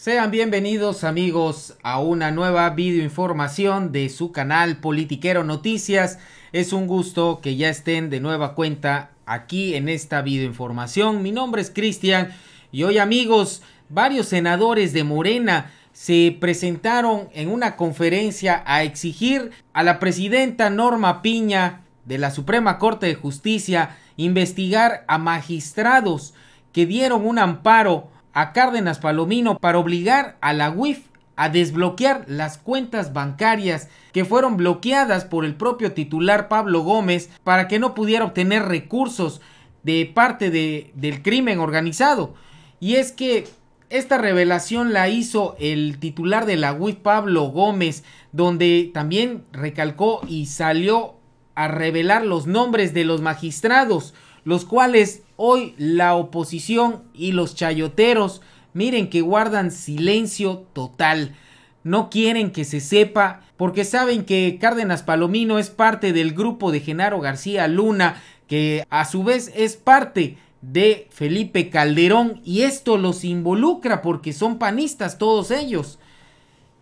Sean bienvenidos amigos a una nueva videoinformación de su canal Politiquero Noticias. Es un gusto que ya estén de nueva cuenta aquí en esta videoinformación. Mi nombre es Cristian y hoy amigos, varios senadores de Morena se presentaron en una conferencia a exigir a la presidenta Norma Piña de la Suprema Corte de Justicia investigar a magistrados que dieron un amparo a Cárdenas Palomino para obligar a la UIF a desbloquear las cuentas bancarias que fueron bloqueadas por el propio titular Pablo Gómez para que no pudiera obtener recursos de parte de, del crimen organizado. Y es que esta revelación la hizo el titular de la UIF Pablo Gómez, donde también recalcó y salió a revelar los nombres de los magistrados, los cuales hoy la oposición y los chayoteros miren que guardan silencio total. No quieren que se sepa porque saben que Cárdenas Palomino es parte del grupo de Genaro García Luna, que a su vez es parte de Felipe Calderón y esto los involucra porque son panistas todos ellos.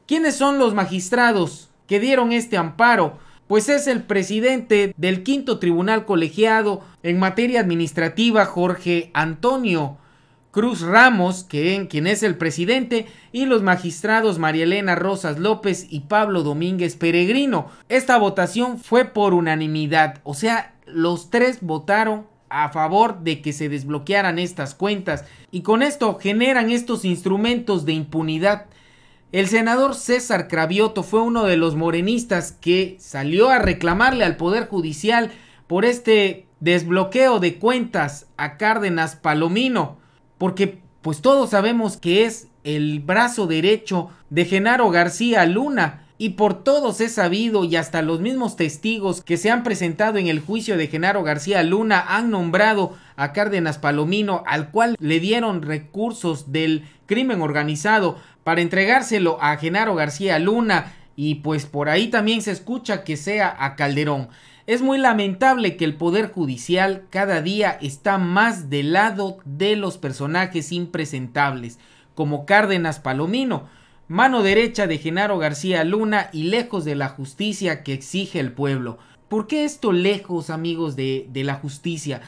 ¿Quiénes son los magistrados que dieron este amparo? Pues es el presidente del quinto tribunal colegiado en materia administrativa Jorge Antonio Cruz Ramos, quien es el presidente, y los magistrados María Elena Rosas López y Pablo Domínguez Peregrino. Esta votación fue por unanimidad, o sea, los tres votaron a favor de que se desbloquearan estas cuentas y con esto generan estos instrumentos de impunidad. El senador César Cravioto fue uno de los morenistas que salió a reclamarle al Poder Judicial por este desbloqueo de cuentas a Cárdenas Palomino porque pues todos sabemos que es el brazo derecho de Genaro García Luna, y por todos es sabido y hasta los mismos testigos que se han presentado en el juicio de Genaro García Luna han nombrado a Cárdenas Palomino al cual le dieron recursos del crimen organizado para entregárselo a Genaro García Luna y pues por ahí también se escucha que sea a Calderón. Es muy lamentable que el Poder Judicial cada día está más del lado de los personajes impresentables, como Cárdenas Palomino, mano derecha de Genaro García Luna y lejos de la justicia que exige el pueblo. ¿Por qué esto lejos, amigos, de, de la justicia?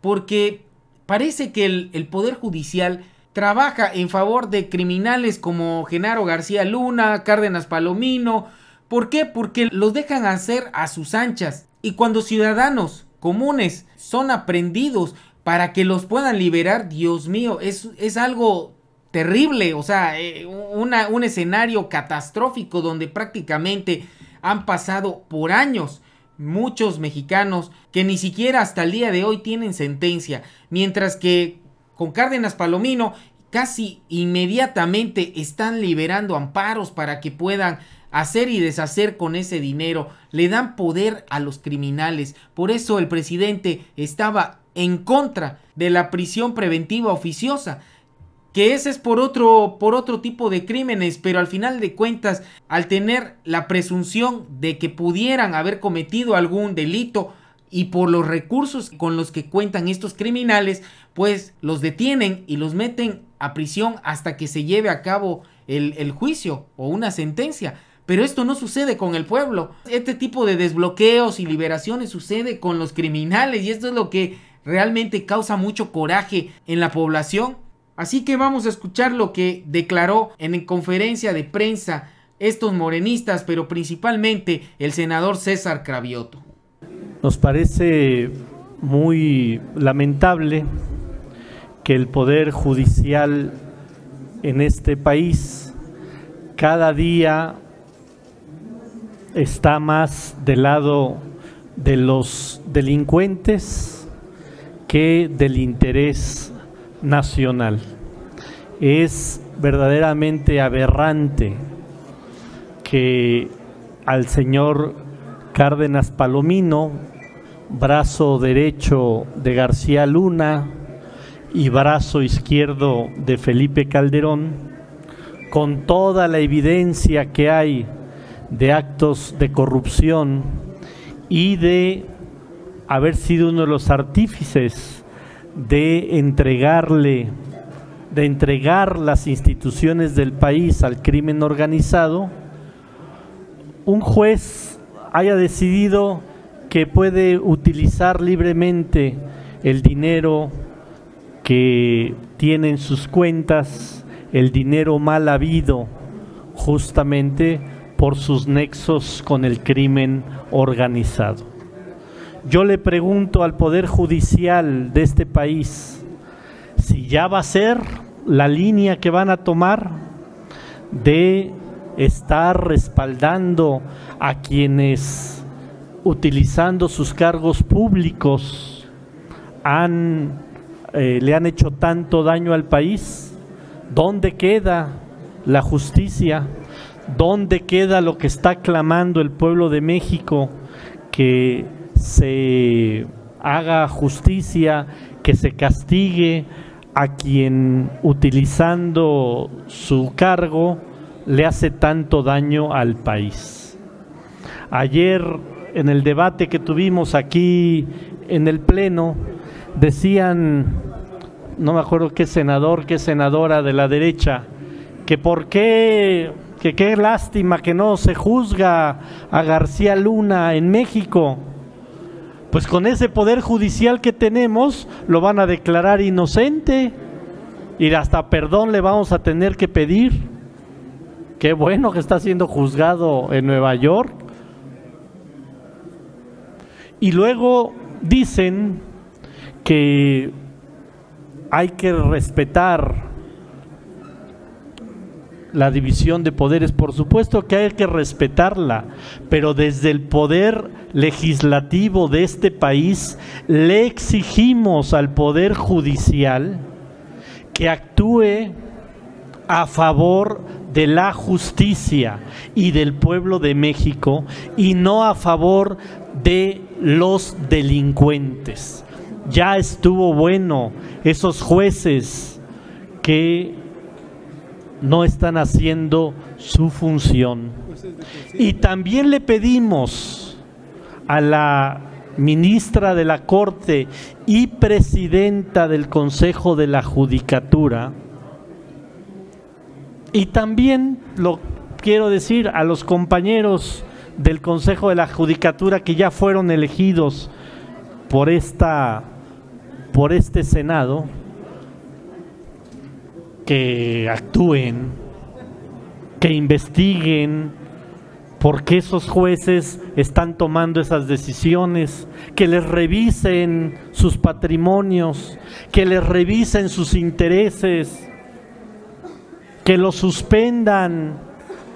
Porque parece que el, el Poder Judicial trabaja en favor de criminales como Genaro García Luna, Cárdenas Palomino. ¿Por qué? Porque los dejan hacer a sus anchas. Y cuando ciudadanos comunes son aprendidos para que los puedan liberar, Dios mío, es, es algo terrible, o sea, eh, un escenario catastrófico donde prácticamente han pasado por años muchos mexicanos que ni siquiera hasta el día de hoy tienen sentencia, mientras que con Cárdenas Palomino casi inmediatamente están liberando amparos para que puedan hacer y deshacer con ese dinero, le dan poder a los criminales. Por eso el presidente estaba en contra de la prisión preventiva oficiosa, que ese es por otro por otro tipo de crímenes, pero al final de cuentas, al tener la presunción de que pudieran haber cometido algún delito y por los recursos con los que cuentan estos criminales, pues los detienen y los meten a prisión hasta que se lleve a cabo el, juicio o una sentencia. Pero esto no sucede con el pueblo. Este tipo de desbloqueos y liberaciones sucede con los criminales y esto es lo que realmente causa mucho coraje en la población. Así que vamos a escuchar lo que declaró en conferencia de prensa estos morenistas, pero principalmente el senador César Cravioto. Nos parece muy lamentable que el Poder Judicial en este país cada día está más del lado de los delincuentes que del interés nacional. Es verdaderamente aberrante que al señor Cárdenas Palomino, brazo derecho de García Luna y brazo izquierdo de Felipe Calderón, con toda la evidencia que hay de actos de corrupción y de haber sido uno de los artífices de entregarle de entregar las instituciones del país al crimen organizado, un juez haya decidido que puede utilizar libremente el dinero que tiene en sus cuentas, el dinero mal habido, justamente por sus nexos con el crimen organizado. Yo le pregunto al Poder Judicial de este país si ya va a ser la línea que van a tomar de estar respaldando a quienes utilizando sus cargos públicos eh, le han hecho tanto daño al país. ¿Dónde queda la justicia? ¿Dónde queda lo que está clamando el pueblo de México? Que se haga justicia, que se castigue a quien utilizando su cargo le hace tanto daño al país. Ayer en el debate que tuvimos aquí en el Pleno, decían, no me acuerdo qué senador, qué senadora de la derecha, que por qué que qué lástima que no se juzga a García Luna en México. Pues con ese poder judicial que tenemos lo van a declarar inocente y hasta perdón le vamos a tener que pedir. Qué bueno que está siendo juzgado en Nueva York. Y luego dicen que hay que respetar la división de poderes, por supuesto que hay que respetarla, pero desde el poder legislativo de este país le exigimos al poder judicial que actúe a favor de la justicia y del pueblo de México y no a favor de los delincuentes. Ya estuvo bueno esos jueces que no están haciendo su función. Y también le pedimos a la ministra de la Corte y presidenta del Consejo de la Judicatura, y también lo quiero decir a los compañeros del Consejo de la Judicatura que ya fueron elegidos por esta por este Senado, que actúen, que investiguen por qué esos jueces están tomando esas decisiones, que les revisen sus patrimonios, que les revisen sus intereses, que los suspendan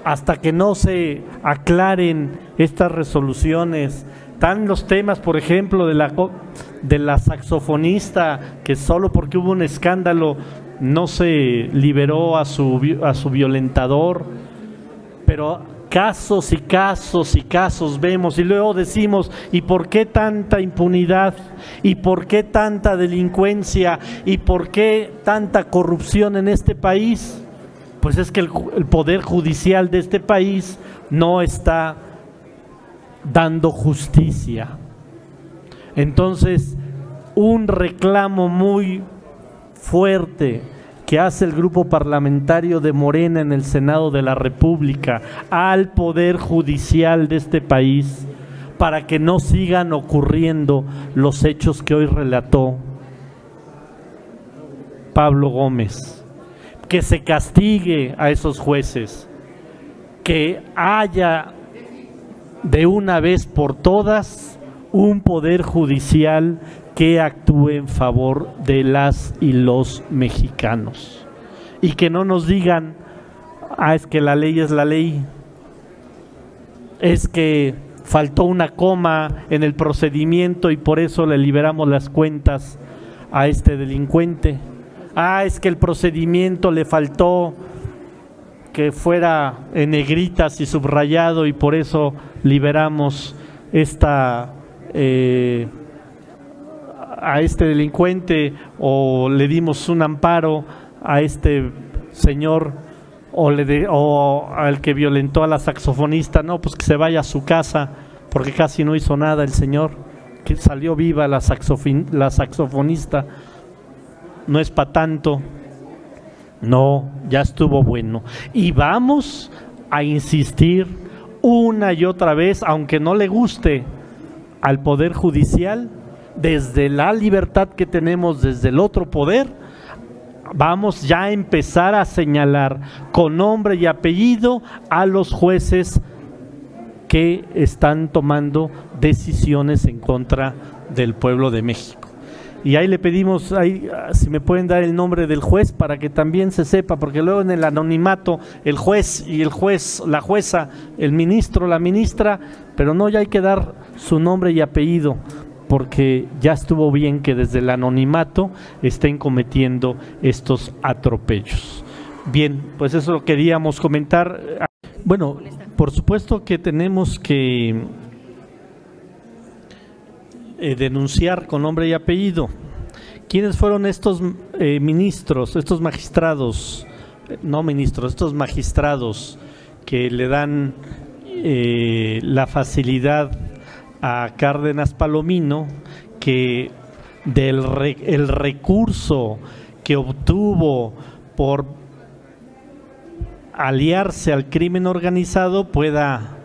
hasta que no se aclaren estas resoluciones. Están los temas, por ejemplo, de la, de la saxofonista, que solo porque hubo un escándalo no se liberó a su, a su violentador, pero casos y casos y casos vemos y luego decimos, ¿y por qué tanta impunidad? ¿Y por qué tanta delincuencia? ¿Y por qué tanta corrupción en este país? Pues es que el, poder judicial de este país no está dando justicia. Entonces, un reclamo muy fuerte que hace el grupo parlamentario de Morena en el Senado de la República al Poder Judicial de este país para que no sigan ocurriendo los hechos que hoy relató Pablo Gómez. Que se castigue a esos jueces, que haya de una vez por todas un poder judicial que actúe en favor de las y los mexicanos. Y que no nos digan, ah, es que la ley es la ley, es que faltó una coma en el procedimiento y por eso le liberamos las cuentas a este delincuente. Ah, es que el procedimiento le faltó que fuera en negritas y subrayado y por eso liberamos esta eh, a este delincuente o le dimos un amparo a este señor o, le o al que violentó a la saxofonista, no, pues que se vaya a su casa porque casi no hizo nada el señor, que salió viva la saxofonista, no es para tanto. No, ya estuvo bueno. Y vamos a insistir una y otra vez, aunque no le guste al Poder Judicial, desde la libertad que tenemos desde el otro poder, vamos ya a empezar a señalar con nombre y apellido a los jueces que están tomando decisiones en contra del pueblo de México. Y ahí le pedimos, ahí, si me pueden dar el nombre del juez para que también se sepa, porque luego en el anonimato el juez y el juez, la jueza, el ministro, la ministra, pero no, ya hay que dar su nombre y apellido, porque ya estuvo bien que desde el anonimato estén cometiendo estos atropellos. Bien, pues eso lo queríamos comentar. Bueno, por supuesto que tenemos que eh, denunciar con nombre y apellido. ¿Quiénes fueron estos eh, ministros, estos magistrados, no ministros, estos magistrados que le dan eh, la facilidad a Cárdenas Palomino que del el recurso que obtuvo por aliarse al crimen organizado pueda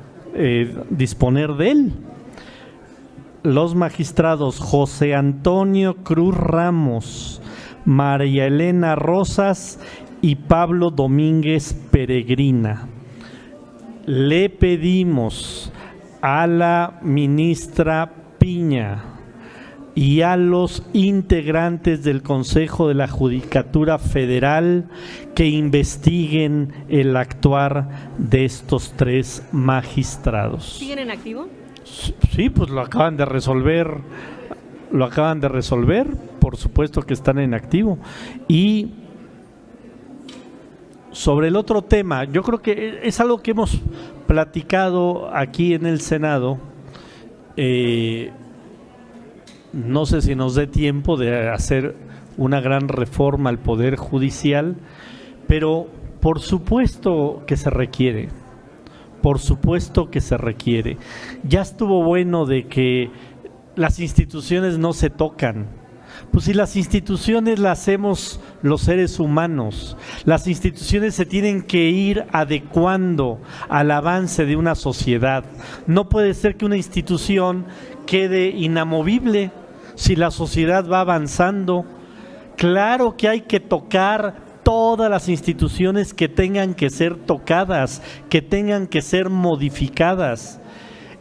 disponer de él? Los magistrados José Antonio Cruz Ramos, María Elena Rosas y Pablo Domínguez Peregrina. Le pedimos a la ministra Piña y a los integrantes del Consejo de la Judicatura Federal que investiguen el actuar de estos tres magistrados. ¿Siguen en activo? Sí, pues lo acaban de resolver, lo acaban de resolver, por supuesto que están en activo. Y sobre el otro tema, yo creo que es algo que hemos platicado aquí en el Senado. Eh, no sé si nos dé tiempo de hacer una gran reforma al Poder Judicial, pero por supuesto que se requiere por supuesto que se requiere. Ya estuvo bueno de que las instituciones no se tocan. Pues si las instituciones las hacemos los seres humanos, las instituciones se tienen que ir adecuando al avance de una sociedad. No puede ser que una institución quede inamovible si la sociedad va avanzando. Claro que hay que tocar todas las instituciones que tengan que ser tocadas, que tengan que ser modificadas.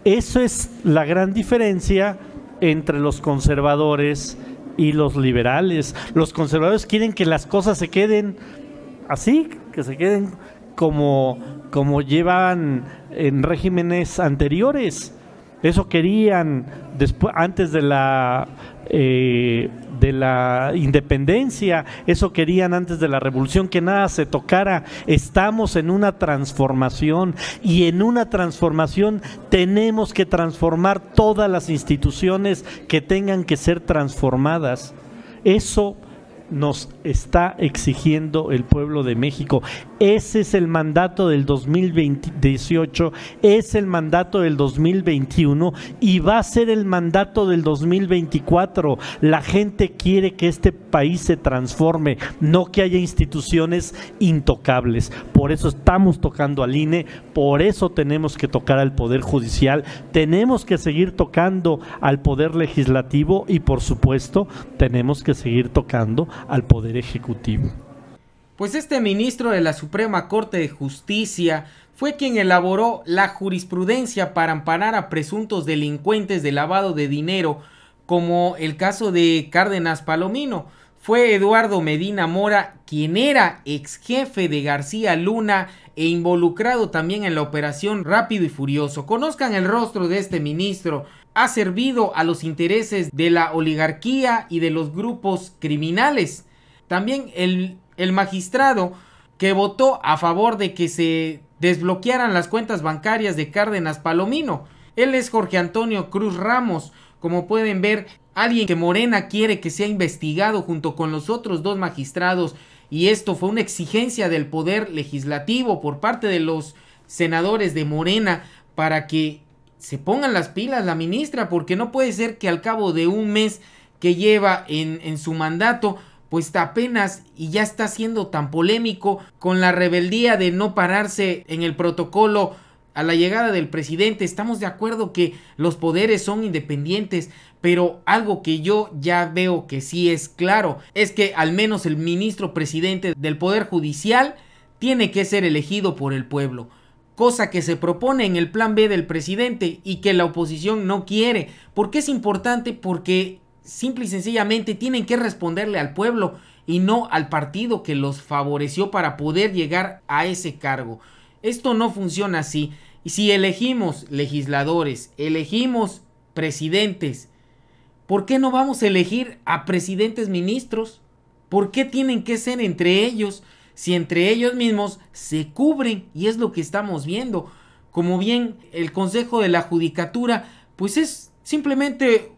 Eso es la gran diferencia entre los conservadores y los liberales. Los conservadores quieren que las cosas se queden así, que se queden como, como llevan en regímenes anteriores. Eso querían después, antes de la eh, de la independencia, eso querían antes de la revolución, que nada se tocara. Estamos en una transformación y en una transformación tenemos que transformar todas las instituciones que tengan que ser transformadas. Eso nos está exigiendo el pueblo de México. Ese es el mandato del 2018, es el mandato del 2021 y va a ser el mandato del 2024. La gente quiere que este país se transforme, no que haya instituciones intocables. Por eso estamos tocando al INE, por eso tenemos que tocar al Poder Judicial, tenemos que seguir tocando al Poder Legislativo y por supuesto tenemos que seguir tocando al Poder Ejecutivo. Pues este ministro de la Suprema Corte de Justicia fue quien elaboró la jurisprudencia para amparar a presuntos delincuentes de lavado de dinero, como el caso de Cárdenas Palomino. Fue Eduardo Medina Mora, quien era ex jefe de García Luna e involucrado también en la operación Rápido y Furioso. Conozcan el rostro de este ministro. Ha servido a los intereses de la oligarquía y de los grupos criminales. También el, el magistrado que votó a favor de que se desbloquearan las cuentas bancarias de Cárdenas Palomino. Él es Jorge Antonio Cruz Ramos. Como pueden ver, alguien que Morena quiere que sea investigado junto con los otros dos magistrados y esto fue una exigencia del poder legislativo por parte de los senadores de Morena para que se pongan las pilas la ministra porque no puede ser que al cabo de un mes que lleva en, en su mandato pues apenas y ya está siendo tan polémico con la rebeldía de no pararse en el protocolo a la llegada del presidente. Estamos de acuerdo que los poderes son independientes, pero algo que yo ya veo que sí es claro es que al menos el ministro presidente del Poder Judicial tiene que ser elegido por el pueblo cosa que se propone en el plan B del presidente y que la oposición no quiere. ¿Por qué es importante? Porque simple y sencillamente tienen que responderle al pueblo y no al partido que los favoreció para poder llegar a ese cargo. Esto no funciona así. Y si elegimos legisladores, elegimos presidentes, ¿por qué no vamos a elegir a presidentes ministros? ¿Por qué tienen que ser entre ellos? si entre ellos mismos se cubren y es lo que estamos viendo. Como bien el Consejo de la Judicatura, pues es simplemente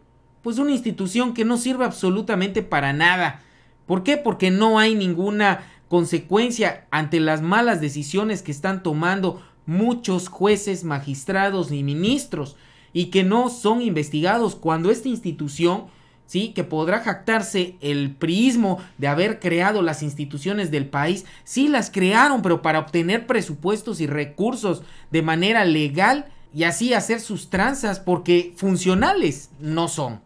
pues una institución que no sirve absolutamente para nada. ¿Por qué? Porque no hay ninguna consecuencia ante las malas decisiones que están tomando muchos jueces, magistrados y ministros y que no son investigados cuando esta institución ¿sí? Que podrá jactarse el priismo de haber creado las instituciones del país. Sí, las crearon, pero para obtener presupuestos y recursos de manera legal y así hacer sus tranzas, porque funcionales no son.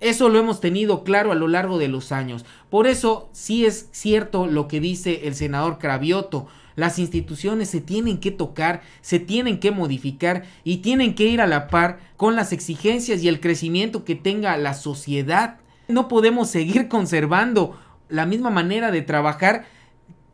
Eso lo hemos tenido claro a lo largo de los años. Por eso sí es cierto lo que dice el senador Cravioto. Las instituciones se tienen que tocar, se tienen que modificar y tienen que ir a la par con las exigencias y el crecimiento que tenga la sociedad. No podemos seguir conservando la misma manera de trabajar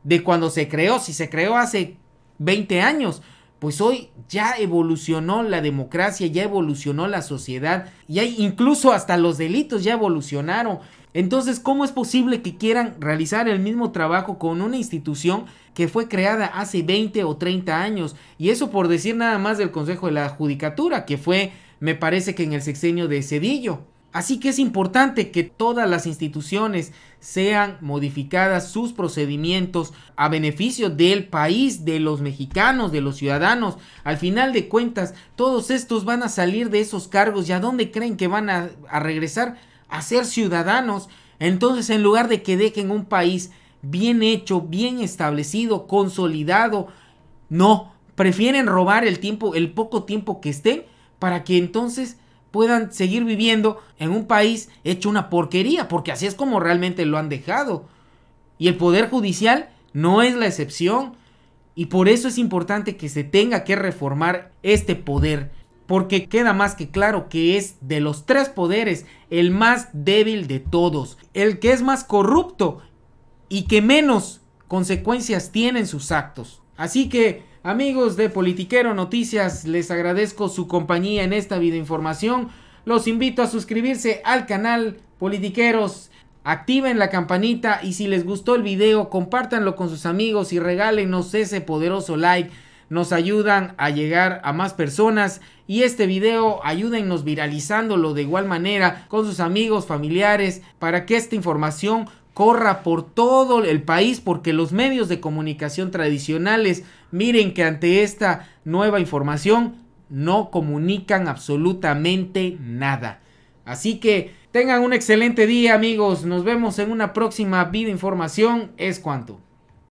de cuando se creó. Si se creó hace 20 años, pues hoy ya evolucionó la democracia, ya evolucionó la sociedad, y hay incluso hasta los delitos ya evolucionaron. Entonces, ¿cómo es posible que quieran realizar el mismo trabajo con una institución que fue creada hace 20 o 30 años? Y eso por decir nada más del Consejo de la Judicatura, que fue, me parece que en el sexenio de Cedillo. Así que es importante que todas las instituciones sean modificadas sus procedimientos a beneficio del país, de los mexicanos, de los ciudadanos. Al final de cuentas, todos estos van a salir de esos cargos y a dónde creen que van a, a regresar a ser ciudadanos. Entonces, en lugar de que dejen un país bien hecho, bien establecido, consolidado, no, prefieren robar el tiempo, el poco tiempo que esté, para que entonces puedan seguir viviendo en un país hecho una porquería, porque así es como realmente lo han dejado. Y el Poder Judicial no es la excepción. Y por eso es importante que se tenga que reformar este poder porque queda más que claro que es de los tres poderes el más débil de todos, el que es más corrupto y que menos consecuencias tienen sus actos. Así que, amigos de Politiquero Noticias, les agradezco su compañía en esta videoinformación. Los invito a suscribirse al canal Politiqueros. Activen la campanita y si les gustó el video, compártanlo con sus amigos y regálenos ese poderoso like nos ayudan a llegar a más personas y este video ayúdennos viralizándolo de igual manera con sus amigos, familiares, para que esta información corra por todo el país porque los medios de comunicación tradicionales miren que ante esta nueva información no comunican absolutamente nada. Así que tengan un excelente día amigos, nos vemos en una próxima video información, es cuanto.